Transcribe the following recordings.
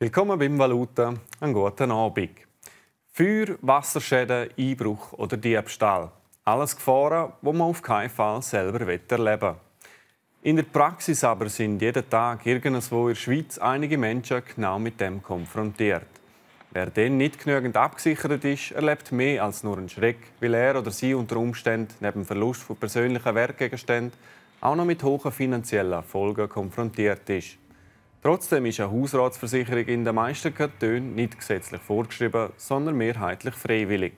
Willkommen beim Valuta. Einen guten Abend. Feuer, Wasserschäden, Einbruch oder Diebstahl. Alles Gefahren, die man auf keinen Fall selber erleben will. In der Praxis aber sind jeden Tag irgendwo in der Schweiz einige Menschen genau mit dem konfrontiert. Wer denn nicht genügend abgesichert ist, erlebt mehr als nur einen Schreck, weil er oder sie unter Umständen neben Verlust von persönlichen Wertgegenständen auch noch mit hohen finanziellen Folgen konfrontiert ist. Trotzdem ist eine Hausratsversicherung in den meisten Kantonen nicht gesetzlich vorgeschrieben, sondern mehrheitlich freiwillig.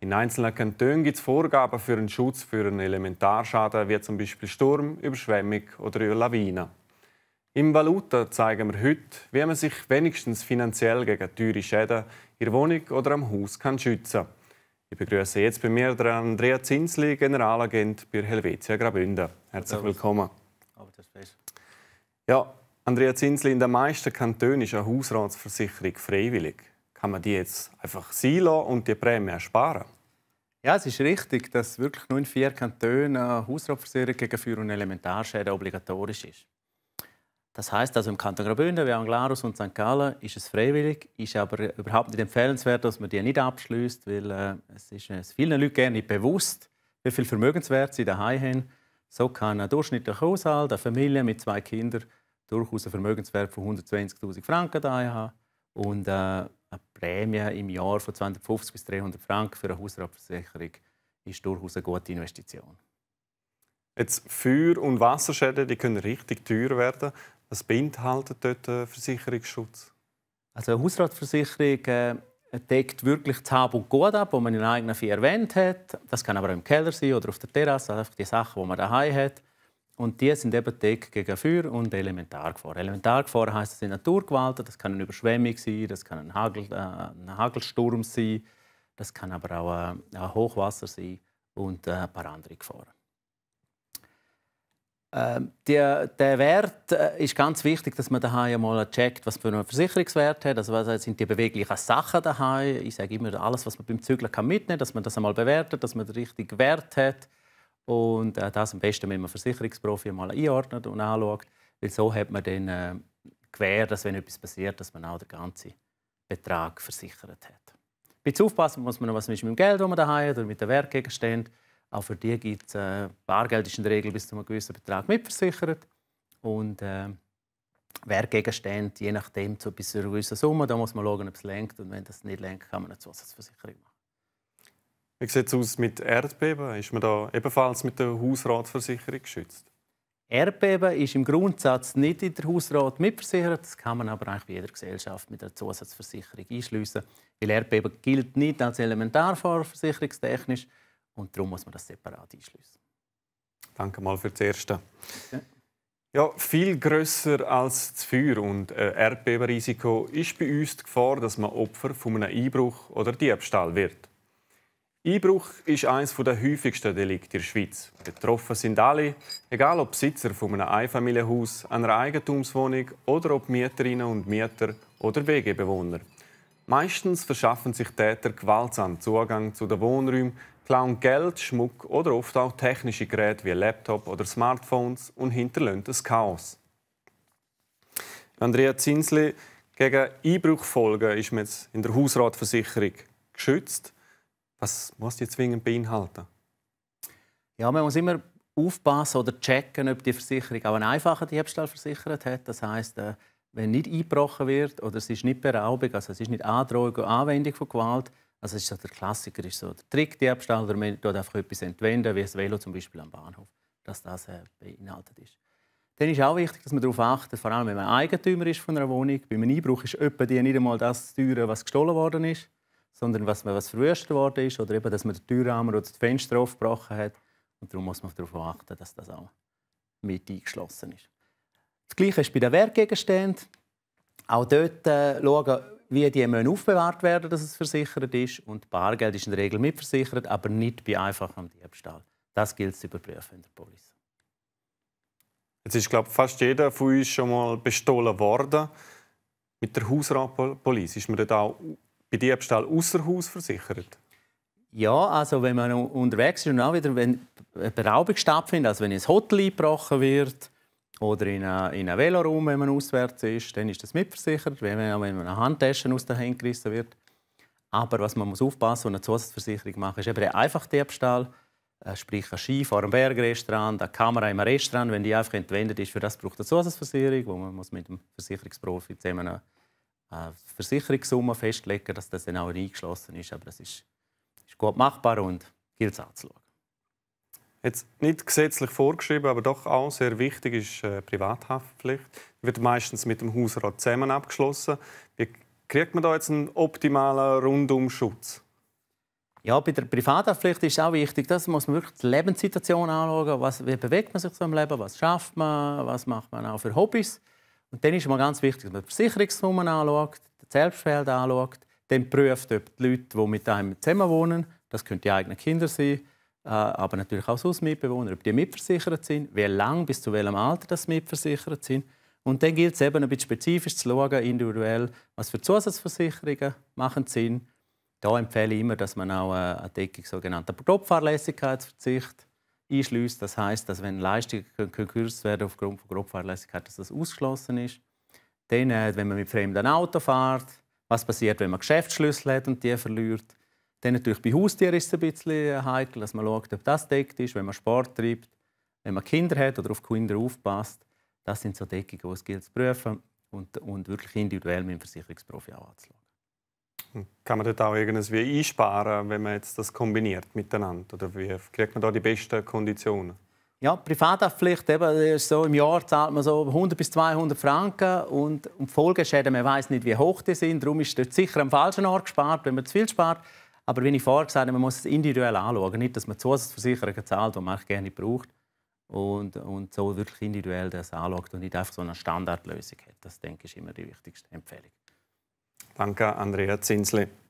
In einzelnen Kantonen gibt es Vorgaben für einen Schutz für einen Elementarschaden, wie zum Beispiel Sturm, Überschwemmung oder Lawine. Im Valuta zeigen wir heute, wie man sich wenigstens finanziell gegen teure Schäden in der Wohnung oder am Haus kann schützen kann. Ich begrüße jetzt bei mir Andrea Zinsli, Generalagent bei Helvetia Graubünden. Herzlich willkommen. Ja, Andrea Zinsli, in den meisten Kantonen ist eine Hausratsversicherung freiwillig. Kann man die jetzt einfach sein und die Prämie ersparen? Ja, es ist richtig, dass wirklich nur in vier Kantonen eine Hausratversicherung gegen Feuer- und Elementarschäden obligatorisch ist. Das heißt also im Kanton Graubünden, wie Anglarus und St. Gallen ist es freiwillig, ist aber überhaupt nicht empfehlenswert, dass man die nicht abschließt, weil äh, es ist es vielen Leuten gerne nicht bewusst, wie viel Vermögenswert sie daheim haben. So kann ein durchschnittlicher Haushalt, eine Familie mit zwei Kindern durchaus einen Vermögenswert von 120.000 Franken daheim haben und äh, eine Prämie im Jahr von 250 bis 300 Franken für eine Hausratversicherung ist durchaus eine gute Investition. Jetzt Feuer- und Wasserschäden die können richtig teuer werden. Was beinhaltet dort der Versicherungsschutz? Also eine Hausratversicherung äh, deckt wirklich das Hab und Gut ab, das man in eigenen vier Wänden hat. Das kann aber auch im Keller sein oder auf der Terrasse, einfach die Sachen, die man daheim hat. Und die sind eben deckt gegen Feuer und Elementargefahr. Elementargefahr heisst, es sind Naturgewalten. Das kann eine Überschwemmung sein, das kann ein, Hagel, äh, ein Hagelsturm sein, das kann aber auch äh, ein Hochwasser sein und äh, ein paar andere Gefahren. Ähm, der, Wert äh, ist ganz wichtig, dass man daheim mal checkt, was für einen Versicherungswert hat. Also was sind die beweglichen Sachen daheim? Ich sage immer, alles, was man beim Zügeln kann mitnehmen, dass man das einmal bewertet, dass man den richtigen Wert hat und äh, das am besten mit einem Versicherungsprofi mal einordnet und anschaut, weil so hat man dann äh, gewähr, dass wenn etwas passiert, dass man auch den ganzen Betrag versichert hat. Ein bisschen aufpassen muss man noch, was mit dem Geld, das man daheim hat, oder mit den Wertgegenständen. Auch für die gibt es äh, Bargeld ist in der Regel bis zu einem gewissen Betrag mitversichert. Und äh, Wertgegenstände, je nachdem, zu einer gewissen Summe, da muss man schauen, ob es lenkt. Und wenn das nicht lenkt, kann man eine Zusatzversicherung machen. Wie sieht es aus mit Erdbeben? Ist man da ebenfalls mit der Hausratversicherung geschützt? Erdbeben ist im Grundsatz nicht in der Hausrat mitversichert. Das kann man aber eigentlich bei jeder Gesellschaft mit einer Zusatzversicherung einschließen. Weil Erdbeben gilt nicht als elementarversicherungstechnisch und darum muss man das separat einschließen. Danke mal für das Erste. Ja. Ja, viel grösser als das Feuer und äh, Erdbebenrisiko ist bei uns die Gefahr, dass man Opfer von einem Einbruch oder Diebstahl wird. Einbruch ist eines der häufigsten Delikte in der Schweiz. Betroffen sind alle, egal ob Besitzer von einem Einfamilienhaus, einer Eigentumswohnung oder ob Mieterinnen und Mieter oder Wegebewohner. Meistens verschaffen sich Täter gewaltsam Zugang zu den Wohnräumen, klauen Geld, Schmuck oder oft auch technische Geräte wie Laptop oder Smartphones und hinterlassen das Chaos. Andrea Zinsli, gegen Einbruchfolgen ist man jetzt in der Hausratversicherung geschützt. Was muss die zwingend beinhalten? Ja, man muss immer aufpassen oder checken, ob die Versicherung auch einen einfachen Diebstahl versichert hat. Das heißt, äh, wenn nicht eingebrochen wird oder es ist nicht Beraubung, also es ist nicht Androhung oder Anwendung von Gewalt, also ist so der Klassiker ist so der Trickdiebstahl oder man tut einfach etwas entwenden, wie ein Velo zum Beispiel am Bahnhof, dass das äh, beinhaltet ist. Dann ist auch wichtig, dass man darauf achtet, vor allem wenn man Eigentümer ist von einer Wohnung. Bei einem Einbruch ist etwa die nicht einmal das teuer, was gestohlen worden ist, sondern was, was verwüstet worden ist oder eben, dass man den Türrahmen oder das Fenster aufgebrochen hat. Und darum muss man darauf achten, dass das auch mit eingeschlossen ist. Das Gleiche ist bei den Wertgegenständen. Auch dort äh, schauen, wie die müssen aufbewahrt werden, dass es versichert ist. Und Bargeld ist in der Regel mitversichert, aber nicht bei einfachem Diebstahl. Das gilt zu überprüfen in der Polizei. Jetzt ist glaube fast jeder von uns schon mal bestohlen worden. Mit der Hausratpolizei ist man dort auch bei Diebstahl außer Haus versichert? Ja, also wenn man unterwegs ist und auch wieder, wenn eine Beraubung stattfindet, also wenn ins Hotel eingebrochen wird oder in einem Veloroom, wenn man auswärts ist, dann ist das mitversichert, wenn man, wenn eine Handtasche aus der Hand gerissen wird. Aber was man muss aufpassen und eine Zusatzversicherung machen, ist eben der einfach Diebstahl. Äh, sprich, ein Ski vor einem Bergrestaurant, eine Kamera im Restaurant, wenn die einfach entwendet ist, für das braucht eine Zusatzversicherung, wo man muss mit dem Versicherungsprofi zusammen eine Versicherungssumme festlegen dass das dann auch eingeschlossen ist. Aber das ist, ist gut machbar und gilt es anzuschauen. Jetzt nicht gesetzlich vorgeschrieben, aber doch auch sehr wichtig ist äh, Privathaftpflicht. Die wird meistens mit dem Hausrat zusammen abgeschlossen. Wie kriegt man da jetzt einen optimalen Rundumschutz? Ja, bei der Privathaftpflicht ist es auch wichtig, dass man wirklich die Lebenssituation anschauen. Was, wie bewegt man sich so im Leben? Was schafft man? Was macht man auch für Hobbys? Und dann ist es ganz wichtig, dass man die Versicherungssummen anschaut, das Selbstfeld anschaut, dann prüft, ob die Leute, die mit einem zusammen wohnen, das können die eigenen Kinder sein, äh, aber natürlich auch sonst Mitbewohner, ob die mitversichert sind, wie lange, bis zu welchem Alter das mitversichert sind. Und dann gilt es eben ein bisschen spezifisch zu schauen, individuell, was für Zusatzversicherungen machen Sinn. Da empfehle ich immer, dass man auch eine Deckung sogenannter Grobfahrlässigkeitsverzicht einschließt. Das heißt, dass wenn Leistungen gekürzt werden aufgrund von Grobfahrlässigkeit, dass das ausgeschlossen ist. Dann, äh, wenn man mit fremden Auto fährt, was passiert, wenn man Geschäftsschlüssel hat und die verliert. Dann natürlich bei Haustieren ist es ein bisschen heikel, dass man schaut, ob das deckt ist, wenn man Sport treibt, wenn man Kinder hat oder auf Kinder aufpasst. Das sind so Deckungen, die es gilt zu prüfen und, und wirklich individuell mit dem Versicherungsprofi auch anzuschauen. Kann man dort auch irgendwie einsparen, wenn man jetzt das kombiniert miteinander? Oder wie kriegt man da die besten Konditionen? Ja, Privathaftpflicht, eben, so, im Jahr zahlt man so 100 bis 200 Franken und, und Folgeschäden, man weiß nicht, wie hoch die sind. Darum ist dort sicher am falschen Ort gespart, wenn man zu viel spart. Aber wie ich vorher gesagt habe, man muss es individuell anschauen. Nicht, dass man Zusatzversicherungen zahlt, die man gerne braucht. Und, und so wirklich individuell das anschaut und nicht einfach so eine Standardlösung hat. Das, denke ich, ist immer die wichtigste Empfehlung. Danke, Andrea Zinsli.